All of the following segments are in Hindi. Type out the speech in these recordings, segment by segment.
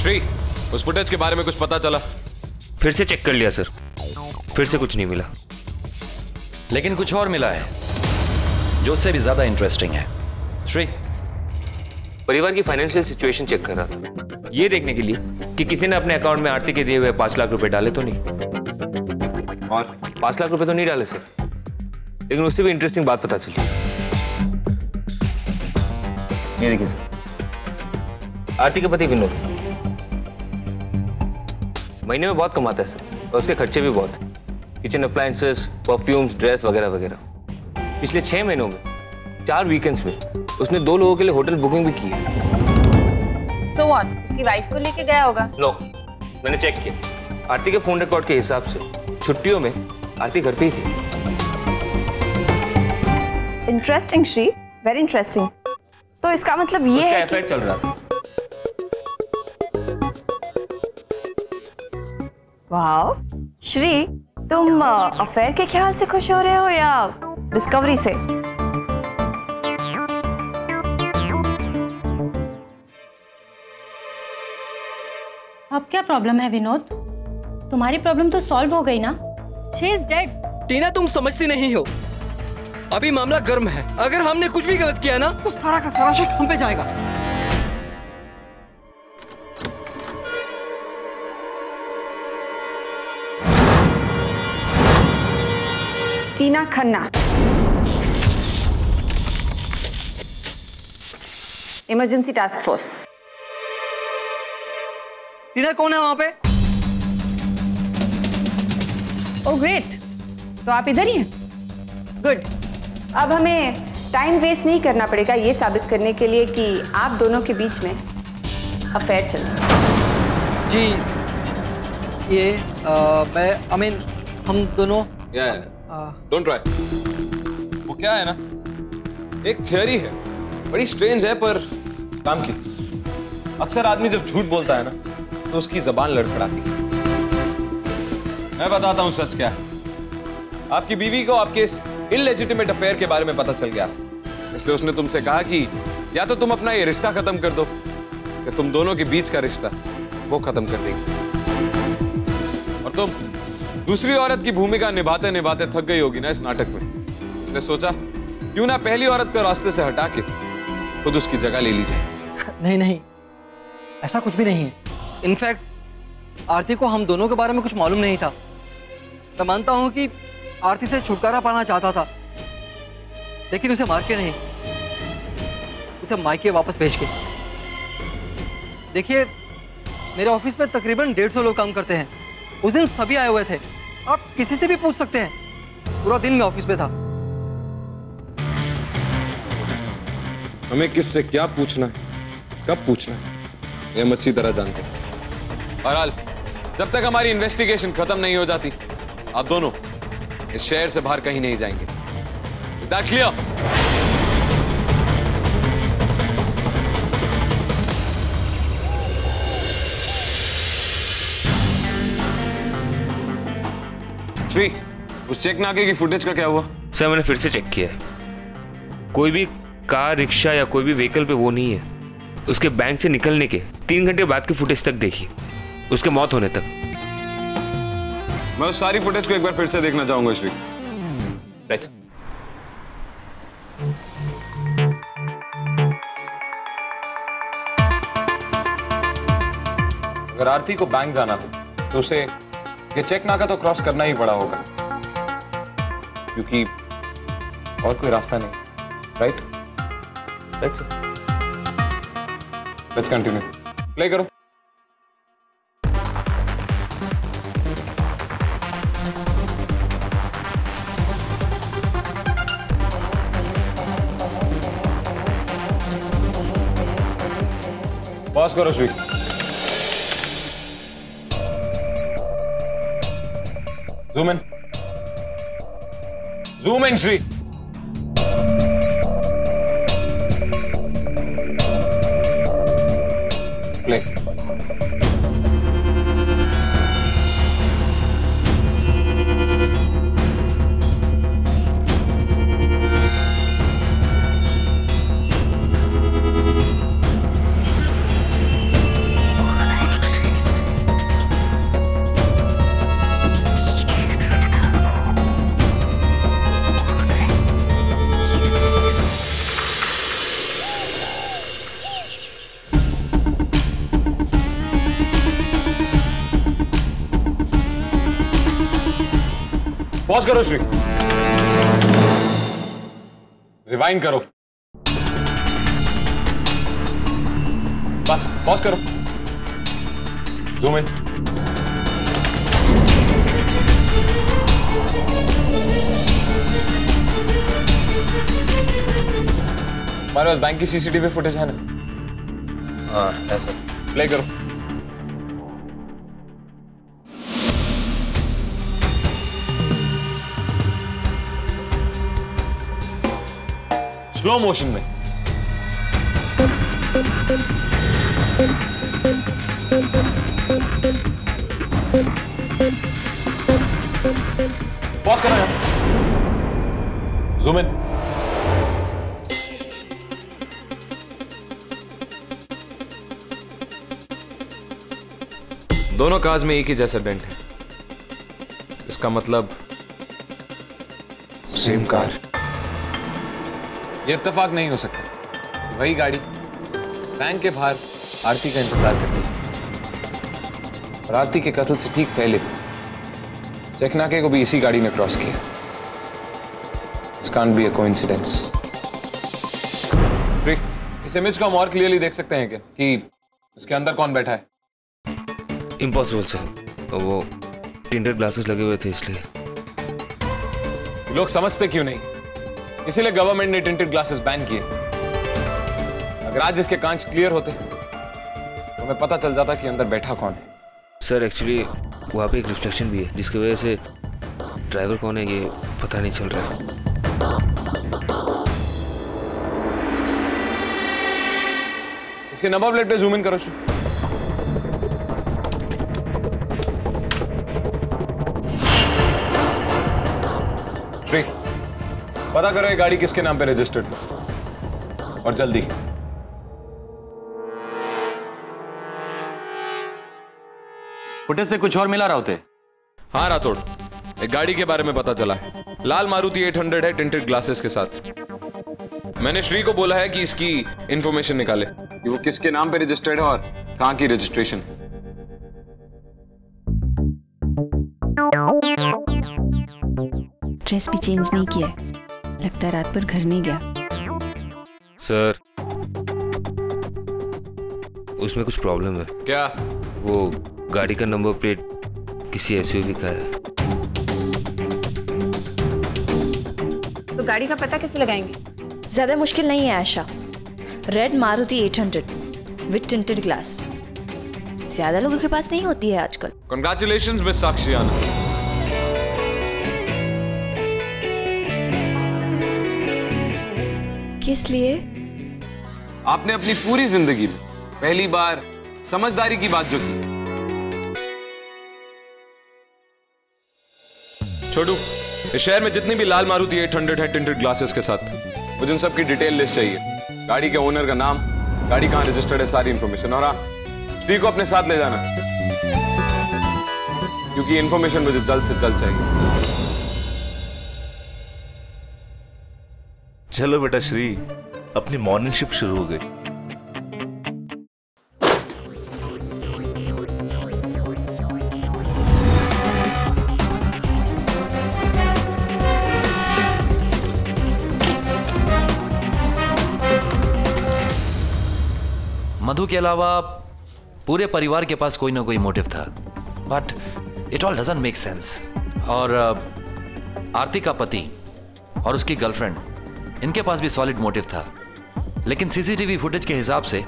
श्री उस फुटेज के बारे में कुछ पता चला? फिर से चेक कर लिया सर फिर से कुछ नहीं मिला। लेकिन कुछ और मिला है जो उससे भी ज़्यादा इंटरेस्टिंग है। श्री परिवार की फाइनेंशियल सिचुएशन चेक कर रहा था। ये देखने के लिए कि किसी ने अपने अकाउंट में आरती के दिए हुए पाँच लाख रुपए डाले तो नहीं। और? पाँच लाख रुपए तो नहीं डाले सर लेकिन उससे भी इंटरेस्टिंग बात पता चली। ये देखिए सर आरती के पति विनोद। महीने में बहुत कमाता है सर। और उसके खर्चे भी बहुत हैं। किचन अप्लायंसेस परफ्यूम्स ड्रेस वगैरह वगैरह। पिछले छह महीनों में चार वीकेंड्स में उसने दो लोगों के लिए होटल बुकिंग भी की है। सो व्हाट उसकी वाइफ को लेके गया होगा? नो no, मैंने चेक किया। आरती के फ़ोन रिकॉर्ड के हिसाब से छुट्टियों में आरती घर पे ही थी। इंटरेस्टिंग श्री वेरी इंटरेस्टिंग तो इसका मतलब ये उसका है कि चल रहा था। वाओ। श्री तुम अफेयर के ख्याल से खुश हो रहे हो या डिस्कवरी से? अब क्या प्रॉब्लम है विनोद? तुम्हारी प्रॉब्लम तो सॉल्व हो गई ना? शी इज़ डेड टीना तुम समझती नहीं हो। अभी मामला गर्म है। अगर हमने कुछ भी गलत किया ना तो सारा का सारा शक हम पे जाएगा। Tina Khanna emergency task force Tina कौन है वहाँ पे? ओ ग्रेट तो आप इधर ही हैं? गुड अब हमें टाइम वेस्ट नहीं करना पड़ेगा ये साबित करने के लिए कि आप दोनों के बीच में अफेयर चल रहा जी ये आ, मैं आई मीन हम दोनों? है डोंट ट्राई वो क्या है ना? एक थियोरी है। बड़ी स्ट्रेंज है, पर काम की। अक्सर आदमी जब झूठ बोलता है ना तो उसकी जबान लड़खड़ाती है। मैं बताता हूँ सच क्या है। आपकी बीवी को आपके इस इलेजिटिमेट अफेयर के बारे में पता चल गया था। इसलिए उसने तुमसे कहा कि या तो तुम अपना ये रिश्ता खत्म कर दो, या तुम दोनों के बीच का रिश्ता वो खत्म कर देगी। और तुम दूसरी औरत की भूमिका निभाते निभाते थक गई होगी ना इस नाटक में। इसने सोचा, क्यों ना पहली औरत को रास्ते से हटा के खुद उसकी जगह ले ली जाए नहीं नहीं, ऐसा कुछ भी नहीं है। इनफैक्ट आरती को हम दोनों के बारे में कुछ मालूम नहीं था। मैं मानता हूँ कि आरती से छुटकारा पाना चाहता था, लेकिन उसे मार के नहीं। उसे मायके वापस भेज के। देखिए, मेरे ऑफ़िस में तकरीबन डेढ़ सौ लोग काम करते हैं। उस दिन सभी आए हुए थे। आप किसी से भी पूछ सकते हैं। पूरा दिन मैं ऑफ़िस में था। हमें किससे क्या पूछना है? कब पूछना है? ये हम अच्छी तरह जानते हैं। बहरहाल, जब तक हमारी इन्वेस्टिगेशन खत्म नहीं हो जाती, आप दोनों इस शहर से बाहर कहीं नहीं जाएँगे। इज़ दैट क्लियर श्री उस चेक नाके की फुटेज का क्या हुआ? सर मैंने फिर से चेक किया है। कोई भी कार रिक्शा या कोई भी व्हीकल पे वो नहीं है। उसके बैंक से निकलने के तीन घंटे बाद की फुटेज तक देखी। उसके मौत होने तक। मैं उस सारी फुटेज को एक बार फिर से देखना चाहूँगा श्री राइट अगर आरती को बैंक जाना था तो उसे ये चेक नाका तो क्रॉस करना ही पड़ा होगा। क्योंकि और कोई रास्ता नहीं राइट लेट्स कंटिन्यू प्ले करो। पॉज करो श्री in. Zoom in, इन करो श्री रिवाइंड करो। बस पॉज करो। जूम इन हमारे पास बैंक की सीसीटीवी फुटेज है ना? हाँ ऐसा प्ले करो। स्लो मोशन में। पॉज करो यार जूम इन दोनों काज में एक ही जैसा डेंट है। इसका मतलब सेम कार ये इत्तेफाक नहीं हो सकता। वही गाड़ी। बैंक के बाहर आरती का इंतज़ार करती है। और आरती के कत्ल से ठीक पहले चेकनाके को भी इसी गाड़ी ने क्रॉस किया। This can't be a coincidence इस इमेज को हम और क्लियरली देख सकते हैं क्या? कि इसके अंदर कौन बैठा है? इम्पॉसिबल सर वो टिंटेड ग्लासेस लगे हुए थे इसलिए। लोग समझते क्यों नहीं? इसीलिए गवर्नमेंट ने टिंटेड ग्लासेस बैन किए। अगर आज इसके कांच क्लियर होते तो हमें पता चल जाता कि अंदर बैठा कौन है। सर एक्चुअली वहाँ पे एक रिफ्लेक्शन भी है जिसकी वजह से ड्राइवर कौन है ये पता नहीं चल रहा है। इसके नंबर प्लेट पे जूम इन करो श्री, पता करो ये गाड़ी किसके नाम पे रजिस्टर्ड है। और जल्दी। फुटेज से कुछ और मिला राउते हाँ राठौड़ एक गाड़ी के बारे में पता चला। है लाल मारुति 800 है टिंटेड ग्लासेस के साथ। मैंने श्री को बोला है कि इसकी इंफॉर्मेशन निकाले। कि वो किसके नाम पे रजिस्टर्ड है और कहाँ की रजिस्ट्रेशन ड्रेस भी चेंज नहीं किया। है लगता है रात पर घर नहीं गया। सर उसमें कुछ प्रॉब्लम है। क्या? वो गाड़ी का नंबर प्लेट किसी एसयूवी का है। तो गाड़ी का पता कैसे लगाएँगे? ज़्यादा मुश्किल नहीं है Asha. Red Maruti 800 with tinted glass ज़्यादा लोगों के पास नहीं होती है आजकल। कंग्रेचुलेशन मिस साक्षियाना किस लिए? आपने अपनी पूरी ज़िंदगी में पहली बार समझदारी की बात जो की। छोटू, इस शहर में जितनी भी लाल मारुति 800 है टिंटेड ग्लासेस के साथ, मुझे उन सबकी डिटेल लिस्ट चाहिए। गाड़ी के ओनर का नाम, गाड़ी कहाँ रजिस्टर्ड है, सारी इंफॉर्मेशन और हाँ श्री को अपने साथ ले जाना, क्योंकि इंफॉर्मेशन मुझे जल्द से जल्द चाहिए। चलो बेटा श्री, अपनी मॉर्निंग शिफ्ट शुरू हो गई। मधु के अलावा पूरे परिवार के पास कोई ना कोई मोटिव था। But it all doesn't make sense और आरती का पति और उसकी गर्लफ्रेंड इनके पास भी सॉलिड मोटिव था। लेकिन सीसीटीवी फुटेज के हिसाब से,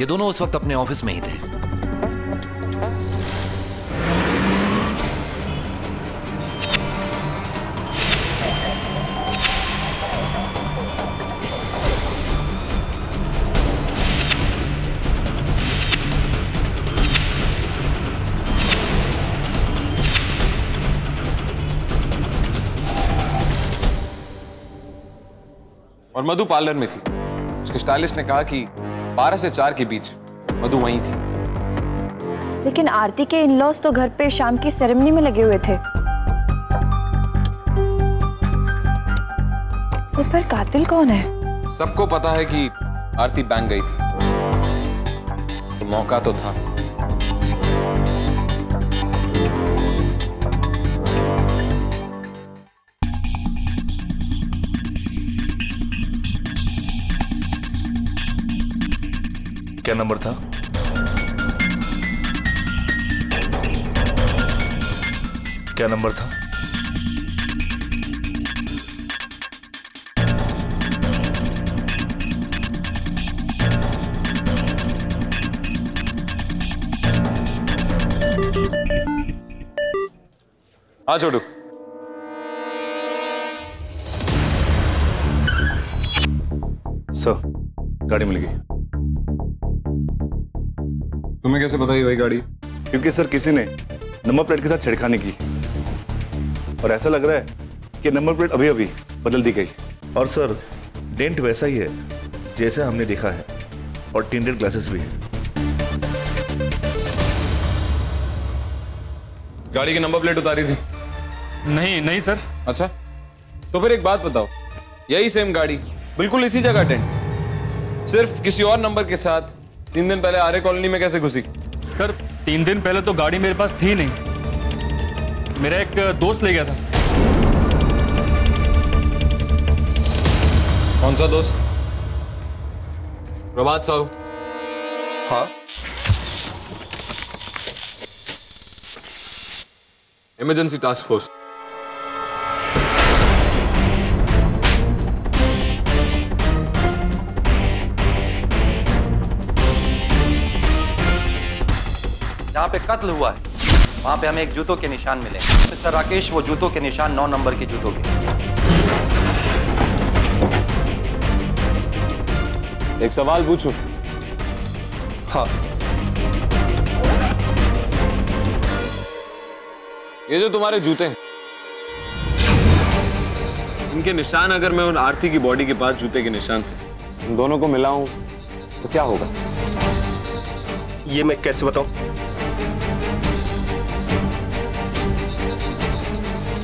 ये दोनों उस वक्त अपने ऑफ़िस में ही थे। मधु पार्लर में थी। उसके स्टाइलिस्ट ने कहा कि 12 से 4 के बीच मधु वहीं थी। लेकिन आरती के इन लॉज तो घर पे शाम की सेरेमनी में लगे हुए थे। तो फिर कातिल कौन है? सबको पता है कि आरती बैंक गई थी। तो मौका तो था। क्या नंबर था। क्या नंबर था? हाँ छोटू सर गाड़ी मिल गई। तुम्हें कैसे पता ये वही गाड़ी? क्योंकि सर किसी ने नंबर प्लेट के साथ छेड़खानी की। और ऐसा लग रहा है कि नंबर प्लेट अभी अभी बदल दी गई। और सर डेंट वैसा ही है जैसा हमने देखा है और टिंडेड ग्लासेस भी है। गाड़ी की नंबर प्लेट उतारी थी। नहीं नहीं सर। अच्छा तो फिर एक बात बताओ यही सेम गाड़ी बिल्कुल इसी जगह टेंट सिर्फ़ किसी और नंबर के साथ तीन दिन पहले आर्य कॉलोनी में कैसे घुसी? सर तीन दिन पहले तो गाड़ी मेरे पास थी नहीं। मेरा एक दोस्त ले गया था। कौन सा दोस्त? प्रभात साहू। हाँ। इमरजेंसी टास्क फोर्स पे कत्ल हुआ है। वहाँ पे हमें एक जूतों के निशान मिले। मिस्टर राकेश वो जूतों के निशान नौ नंबर के जूतों के। एक सवाल पूछूँ? हाँ। ये जो तुम्हारे जूते हैं। इनके निशान अगर मैं उन आरती की बॉडी के पास जूते के निशान थे इन दोनों को मिलाऊं तो क्या होगा? ये मैं कैसे बताऊँ?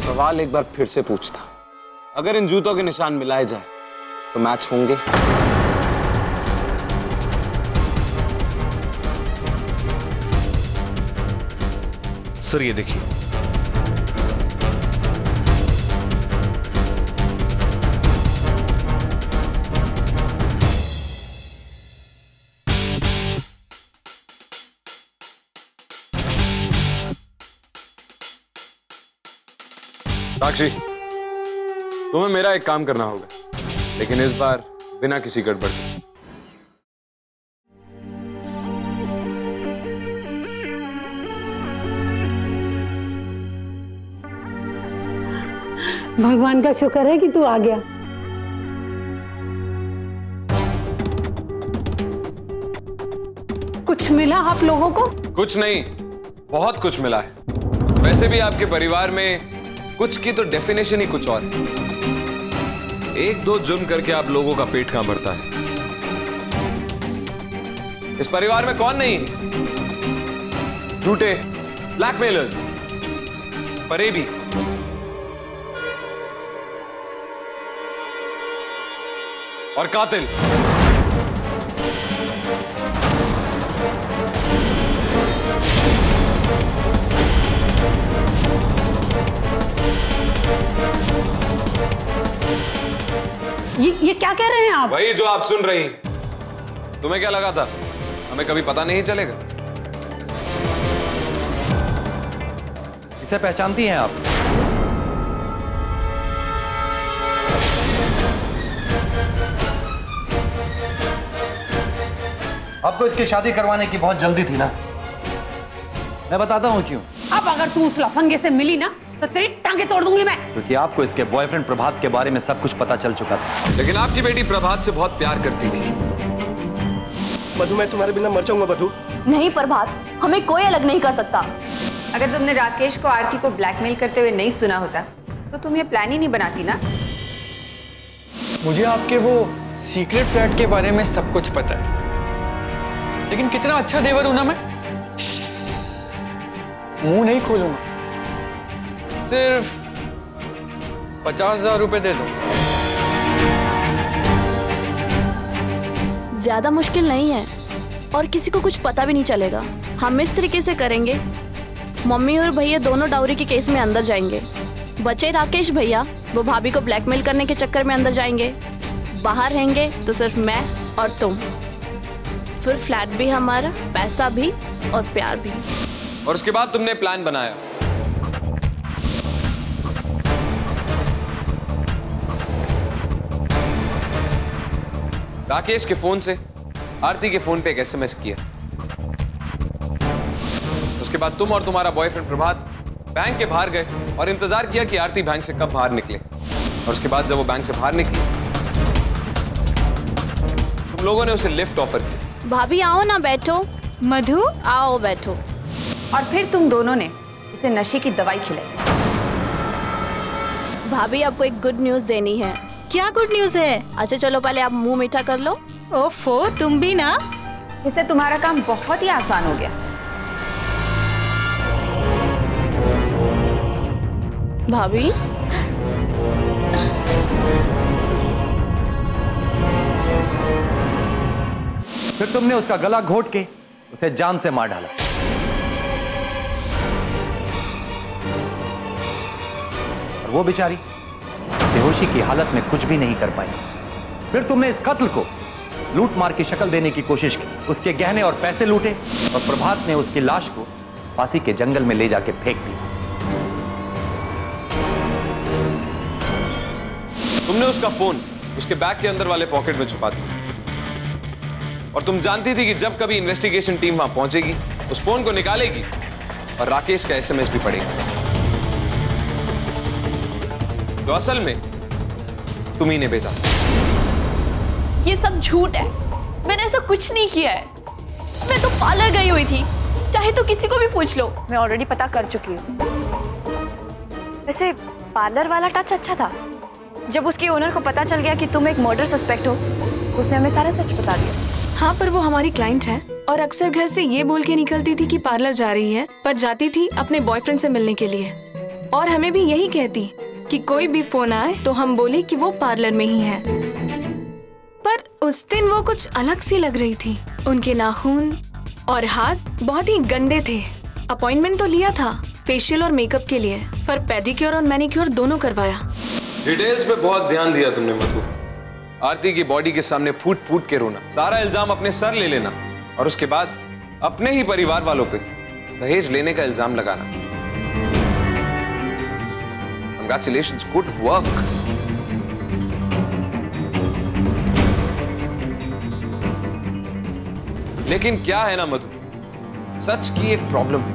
सवाल एक बार फिर से पूछता अगर इन जूतों के निशान मिलाए जाए तो मैच होंगे। सर, ये देखिए। साक्षी तुम्हें मेरा एक काम करना होगा लेकिन इस बार बिना किसी गड़बड़ के। भगवान का शुक्र है कि तू आ गया। कुछ मिला आप लोगों को? कुछ नहीं बहुत कुछ मिला है। वैसे भी आपके परिवार में कुछ की तो डेफिनेशन ही कुछ और है। एक दो जुर्म करके आप लोगों का पेट कहाँ भरता है? इस परिवार में कौन नहीं? झूठे ब्लैकमेलर्स फरेबी और कातिल। ये ये क्या कह रहे हैं आप? वही जो आप सुन रही। तुम्हें क्या लगा था? हमें कभी पता नहीं चलेगा। इसे पहचानती हैं आप? आपको इसकी शादी करवाने की बहुत जल्दी थी ना? मैं बताता हूँ क्यों। अब अगर तू उस लफंगे से मिली ना तो तेरी टांगे तोड़ दूँगी मैं। क्योंकि आपको इसके बॉयफ्रेंड प्रभात के बारे में सब कुछ पता चल चुका था। लेकिन आपकी बेटी प्रभात से बहुत प्यार करती थी। मधु मैं तुम्हारे बिना मर जाऊँगा मधु नहीं प्रभात हमें कोई अलग नहीं कर सकता। अगर तुमने राकेश को आरती को ब्लैकमेल करते हुए नहीं सुना होता तो तुम ये प्लान ही नहीं बनाती ना? मुझे आपके वो सीक्रेट फ्लैट के बारे में सब कुछ पता है। लेकिन कितना अच्छा देवर हूँ ना मैं? मुँह नहीं खोलूँगा। सिर्फ़ पचास हज़ार रुपए दे दो। ज़्यादा मुश्किल नहीं है और किसी को कुछ पता भी नहीं चलेगा। हम इस तरीके से करेंगे। मम्मी और भैया दोनों डाउरी के केस में अंदर जाएँगे। बचे राकेश भैया वो भाभी को ब्लैकमेल करने के चक्कर में अंदर जाएँगे। बाहर रहेंगे तो सिर्फ़ मैं और तुम। फिर फ्लैट भी हमारा पैसा भी और प्यार भी। और उसके बाद तुमने प्लान बनाया। राकेश के फ़ोन से आरती के फ़ोन पे एक एसएमएस किया। उसके बाद तुम और तुम्हारा बॉयफ्रेंड प्रभात बैंक के बाहर गए और इंतज़ार किया कि आरती बैंक से कब बाहर निकले। और उसके बाद जब वो बैंक से बाहर निकली तुम लोगों ने उसे लिफ्ट ऑफ़र की भाभी आओ ना बैठो। मधु आओ बैठो। और फिर तुम दोनों ने उसे नशे की दवाई खिलाई। भाभी आपको एक गुड न्यूज़ देनी है। क्या गुड न्यूज़ है? अच्छा चलो पहले आप मुँह मीठा कर लो। ओफो तुम भी ना? जिससे तुम्हारा काम बहुत ही आसान हो गया। भाभी? फिर तुमने उसका गला घोट के उसे जान से मार डाला। और वो बेचारी बेहोशी की हालत में कुछ भी नहीं कर पाई। फिर तुमने इस कत्ल को लूट मार की शक्ल देने की कोशिश की। उसके गहने और पैसे लूटे और प्रभात ने उसकी लाश को फांसी के जंगल में ले जाके फेंक दिया। तुमने उसका फ़ोन उसके बैग के अंदर वाले पॉकेट में छुपा दिया। और तुम जानती थी कि जब कभी इन्वेस्टिगेशन टीम वहाँ पहुंचेगी, उस फ़ोन को निकालेगी और राकेश का एसएमएस भी पड़ेगा तो असल में तुम ही ने भेजा ये सब झूठ है। मैंने ऐसा कुछ नहीं किया है। मैं तो पार्लर गई हुई थी। चाहे तो किसी को भी पूछ लो। मैं ऑलरेडी पता कर चुकी हूँ। वैसे पार्लर वाला टच अच्छा था। जब उसके ओनर को पता चल गया कि तुम एक मर्डर सस्पेक्ट हो उसने हमें सारा सच बता दिया। हाँ पर वो हमारी क्लाइंट है। और अक्सर घर से ये बोल के निकलती थी कि पार्लर जा रही है पर जाती थी अपने बॉयफ्रेंड से मिलने के लिए। और हमें भी यही कहती। कि कोई भी फ़ोन आए तो हम बोले कि वो पार्लर में ही है। पर उस दिन वो कुछ अलग सी लग रही थी। उनके नाखून और हाथ बहुत ही गंदे थे। अपॉइंटमेंट तो लिया था, फेशियल और मेकअप के लिए, पर पेडिक्योर और मैनिक्योर दोनों करवाया। डिटेल्स पे बहुत ध्यान दिया तुमने मधु। आरती की बॉडी के सामने फूट फूट के रोना, सारा इल्ज़ाम अपने सर ले लेना, और उसके बाद अपने ही परिवार वालों पे दहेज लेने का इल्ज़ाम लगाना। कंग्रेचुलेशन गुड वर्क लेकिन क्या है ना, मधु? सच की एक प्रॉब्लम है।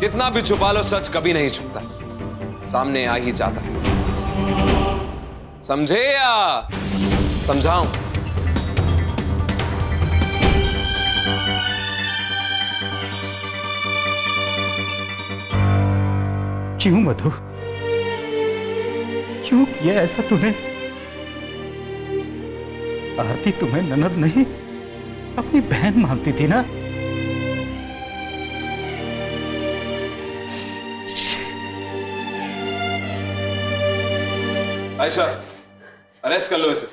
कितना भी छुपा लो, सच कभी नहीं छुपता। सामने आ ही जाता है। समझे या? समझाऊं? क्यों मधु? क्यों किया ऐसा तूने? आरती तुम्हें ननद नहीं, अपनी बहन मानती थी ना? आयशा अरेस्ट कर लो इसे।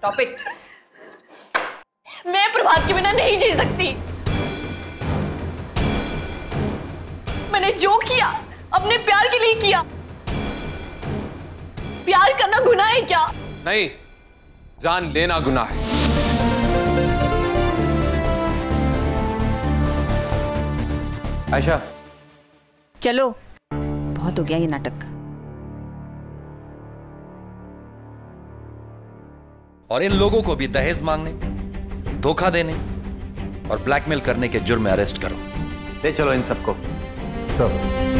स्टॉप इट मैं प्रभात के बिना नहीं जी सकती। मैंने जो किया अपने प्यार के लिए किया। प्यार करना गुनाह है क्या? नहीं जान लेना गुनाह है। आयशा। चलो बहुत हो गया ये नाटक। और इन लोगों को भी दहेज मांगने, धोखा देने और ब्लैकमेल करने के जुर्म में अरेस्ट करो। ले चलो इन सबको। आपके